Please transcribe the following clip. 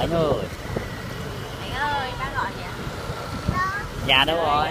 Khánh ơi Bạn ơi, đang gọi vậy? Dạ đâu rồi